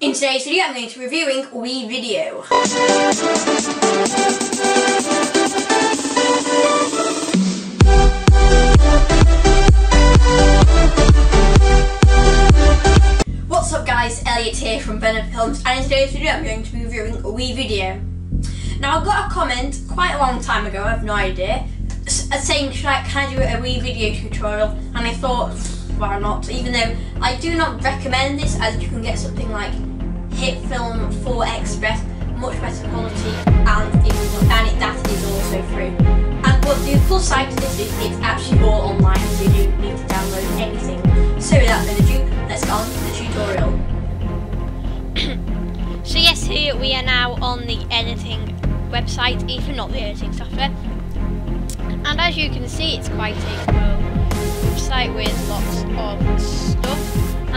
In today's video I'm going to be reviewing WeVideo. What's up guys, Elliot here from Venom Films and in today's video I'm going to be reviewing WeVideo. Now I got a comment quite a long time ago, I have no idea, uh, saying should I, can I do a WeVideo tutorial and I thought why not even though I do not recommend this as you can get something like HitFilm 4 Express, much better quality, and it, and it, that is also free. And but the plus side to this is it's actually all online, so you don't need to download anything. So without further ado, let's get on to the tutorial. so yes, here we are now on the editing website, even not the editing software. And as you can see, it's quite a cool website with lots of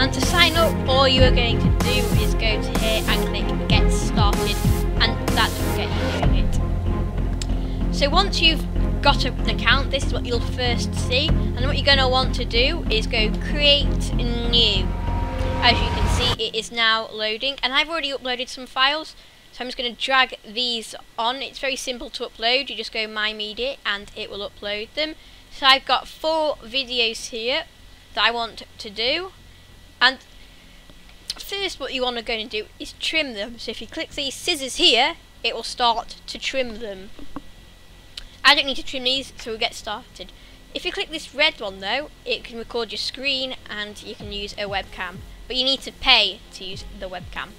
and to sign up, all you are going to do is go to here and click get started and that will get you doing it. So once you've got an account, this is what you'll first see. And what you're going to want to do is go create new. As you can see, it is now loading. And I've already uploaded some files. So I'm just going to drag these on. It's very simple to upload. You just go My Media and it will upload them. So I've got four videos here that I want to do. And first what you want to go and do is trim them. So if you click these scissors here, it will start to trim them. I don't need to trim these, so we'll get started. If you click this red one though, it can record your screen and you can use a webcam. But you need to pay to use the webcam.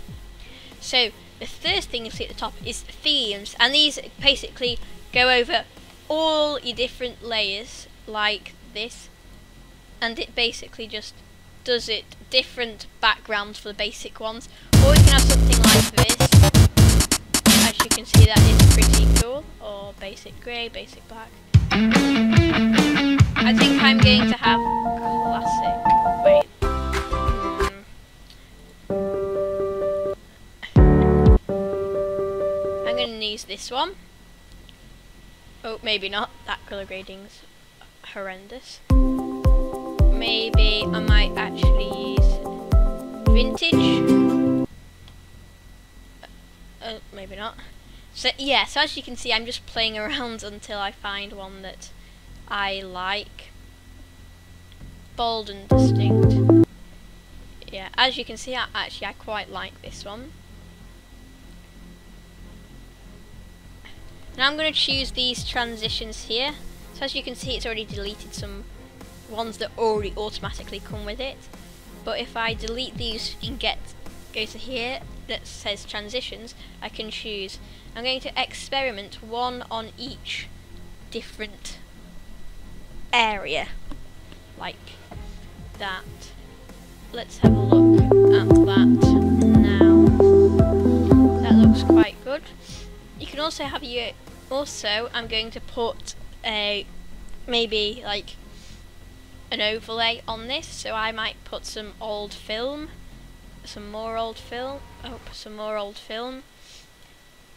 So the first thing you see at the top is themes and these basically go over all your different layers like this and it basically just does it different backgrounds for the basic ones. Or you can have something like this. As you can see that is pretty cool. Or basic grey, basic black. I think I'm going to have classic. Wait. Hmm. I'm going to use this one. Oh, maybe not. That colour grading's horrendous maybe I might actually use vintage. Uh, uh, maybe not. So yeah, so as you can see I'm just playing around until I find one that I like. Bold and distinct. Yeah, as you can see I, actually I quite like this one. Now I'm going to choose these transitions here. So as you can see it's already deleted some ones that already automatically come with it. But if I delete these and get go to here that says transitions, I can choose. I'm going to experiment one on each different area, like that. Let's have a look at that now. That looks quite good. You can also have your. Also, I'm going to put a maybe like an overlay on this so I might put some old film some more old film oh some more old film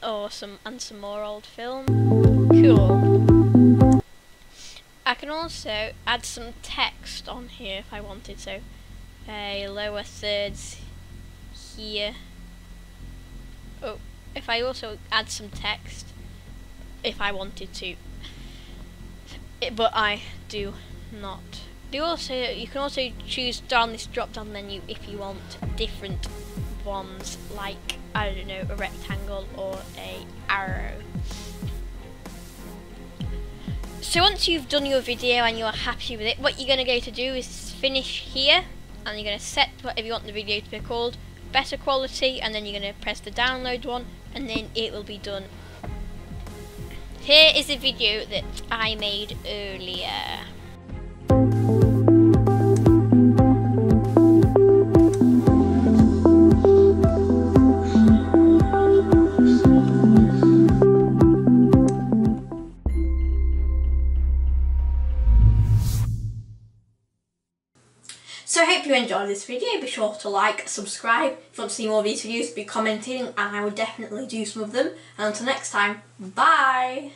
or some and some more old film. Cool. I can also add some text on here if I wanted so a uh, lower thirds here. Oh if I also add some text if I wanted to. It, but I do not you also you can also choose down this drop down menu if you want different ones like I don't know a rectangle or a arrow. So once you've done your video and you're happy with it, what you're going to go to do is finish here and you're going to set whatever you want the video to be called, better quality and then you're going to press the download one and then it will be done. Here is a video that I made earlier. So I hope you enjoyed this video. Be sure to like, subscribe. If you want to see more of these videos, be commenting and I will definitely do some of them. And until next time, bye!